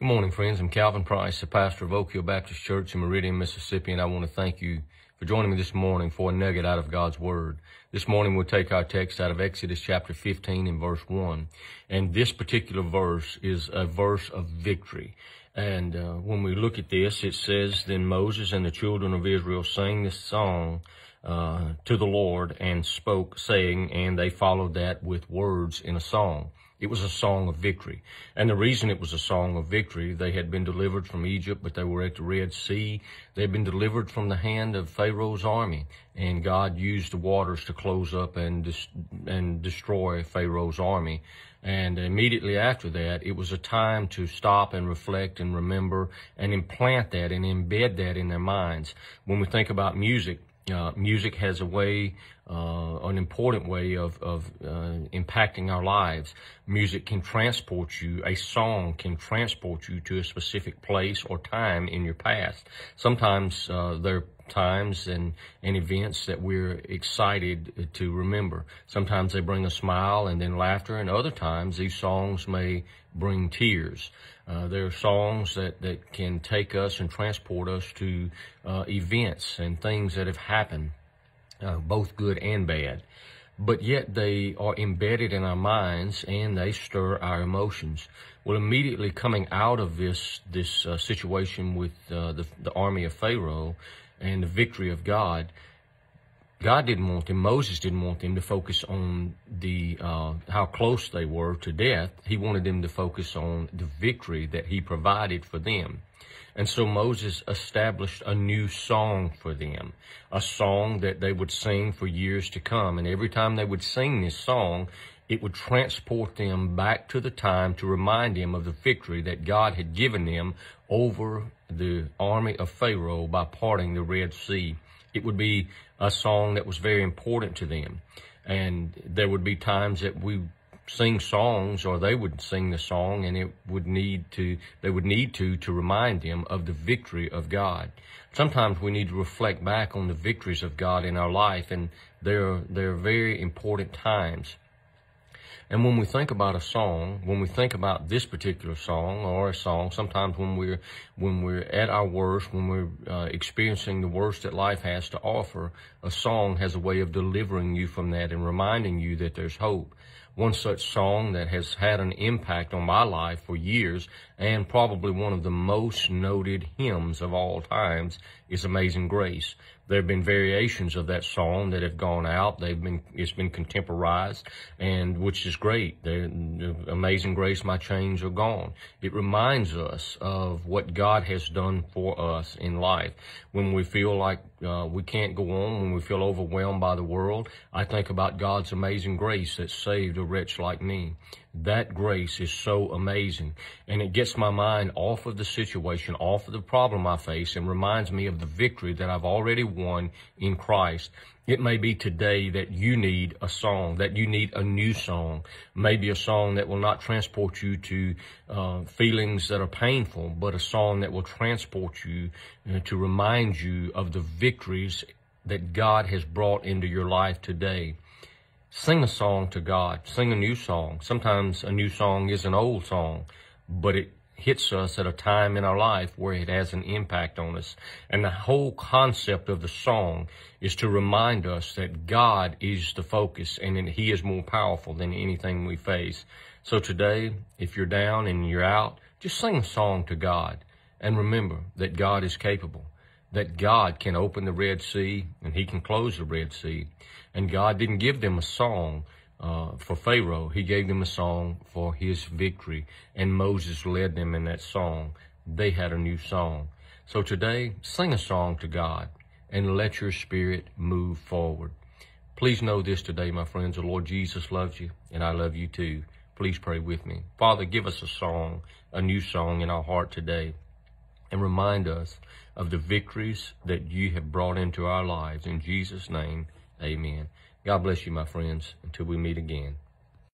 Good morning, friends. I'm Calvin Price, the pastor of Oak Hill Baptist Church in Meridian, Mississippi, and I want to thank you for joining me this morning for a nugget out of God's Word. This morning we'll take our text out of Exodus chapter 15 and verse 1. And this particular verse is a verse of victory. And uh, when we look at this, it says, Then Moses and the children of Israel sang this song uh, to the Lord and spoke, saying, and they followed that with words in a song. It was a song of victory. And the reason it was a song of victory, they had been delivered from Egypt, but they were at the Red Sea. They had been delivered from the hand of Pharaoh's army. And God used the waters to close up and, dis- and destroy Pharaoh's army. And immediately after that, it was a time to stop and reflect and remember and implant that and embed that in their minds. When we think about music, uh, music has a way, uh, an important way of, of uh, impacting our lives. Music can transport you, a song can transport you to a specific place or time in your past. Sometimes uh, there are times and, and events that we're excited to remember. Sometimes they bring a smile and then laughter, and other times these songs may bring tears. Uh, there are songs that, that can take us and transport us to uh, events and things that have happened, uh, both good and bad. But yet they are embedded in our minds and they stir our emotions. Well, immediately coming out of this this uh, situation with uh, the, the army of Pharaoh and the victory of God, God didn't want them, Moses didn't want them to focus on the uh, how close they were to death. He wanted them to focus on the victory that he provided for them. And so Moses established a new song for them, a song that they would sing for years to come. And every time they would sing this song, it would transport them back to the time to remind them of the victory that God had given them over the army of Pharaoh by parting the Red Sea it would be a song that was very important to them. And there would be times that we sing songs or they would sing the song and it would need to they would need to to remind them of the victory of God. Sometimes we need to reflect back on the victories of God in our life and they're they're very important times. And when we think about a song, when we think about this particular song or a song, sometimes when we're when we're at our worst, when we're uh, experiencing the worst that life has to offer, a song has a way of delivering you from that and reminding you that there's hope. One such song that has had an impact on my life for years and probably one of the most noted hymns of all times is Amazing Grace. There have been variations of that song that have gone out. They've been, it's been contemporized and which is great. The, the Amazing Grace, my chains are gone. It reminds us of what God has done for us in life. When we feel like uh, we can't go on, when we feel overwhelmed by the world, I think about God's amazing grace that saved a wretch like me. That grace is so amazing. And it gets my mind off of the situation, off of the problem I face, and reminds me of the victory that I've already won in Christ. It may be today that you need a song, that you need a new song, maybe a song that will not transport you to uh, feelings that are painful, but a song that will transport you uh, to remind you of the victories that God has brought into your life today. Sing a song to God. Sing a new song. Sometimes a new song is an old song, but it hits us at a time in our life where it has an impact on us. And the whole concept of the song is to remind us that God is the focus and He is more powerful than anything we face. So today, if you're down and you're out, just sing a song to God and remember that God is capable that God can open the Red Sea and he can close the Red Sea. And God didn't give them a song uh, for Pharaoh. He gave them a song for his victory. And Moses led them in that song. They had a new song. So today, sing a song to God and let your spirit move forward. Please know this today, my friends. The Lord Jesus loves you and I love you too. Please pray with me. Father, give us a song, a new song in our heart today and remind us of the victories that you have brought into our lives. In Jesus' name, amen. God bless you, my friends, until we meet again.